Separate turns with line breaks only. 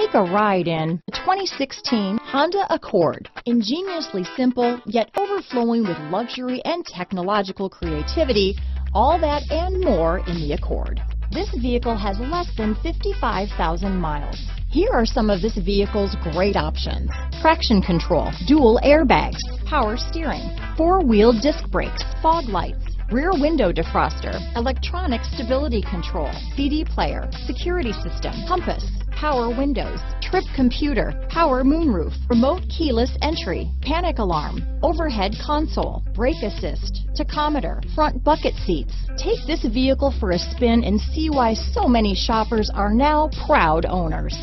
Take a ride in the 2016 Honda Accord. Ingeniously simple, yet overflowing with luxury and technological creativity, all that and more in the Accord. This vehicle has less than 55,000 miles. Here are some of this vehicle's great options. Traction control, dual airbags, power steering, four-wheel disc brakes, fog lights, rear window defroster, electronic stability control, CD player, security system, compass, power windows, trip computer, power moonroof, remote keyless entry, panic alarm, overhead console, brake assist, tachometer, front bucket seats. Take this vehicle for a spin and see why so many shoppers are now proud owners.